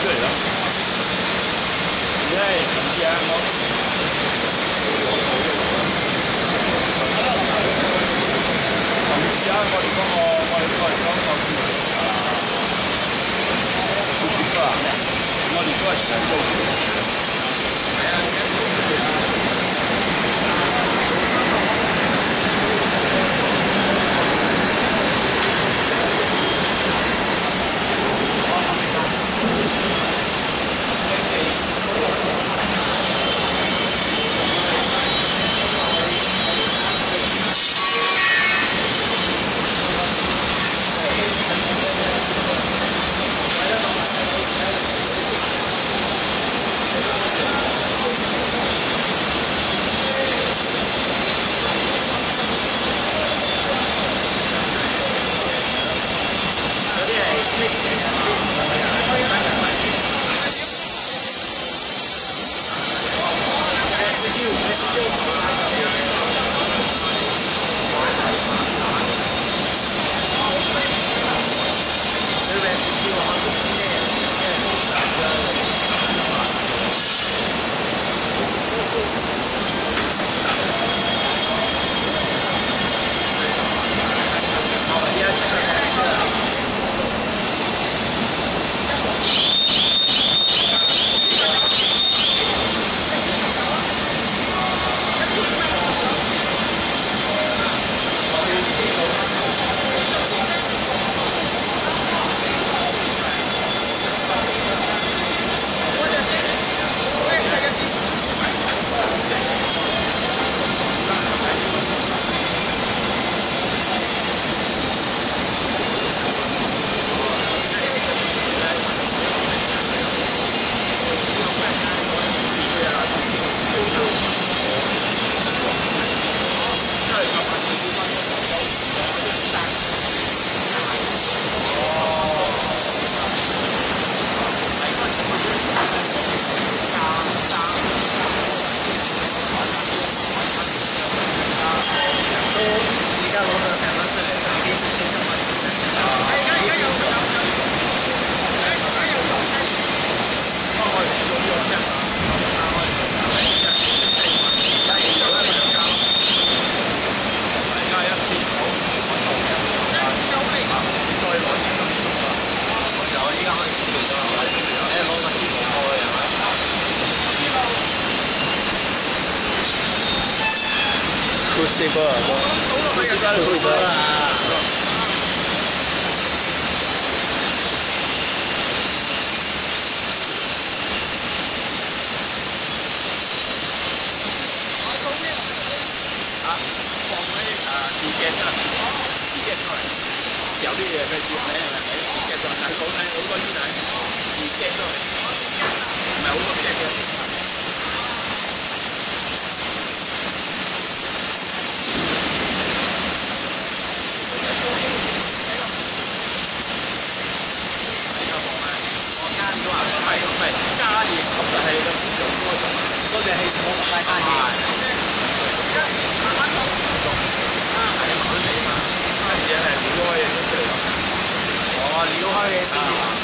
出嚟啦。而家係試下我。哋嗰個我哋我哋嗰啊，我哋都係上到。していこう。嚟